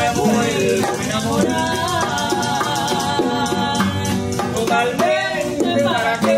me vuelvo a enamorar. Totalmente para que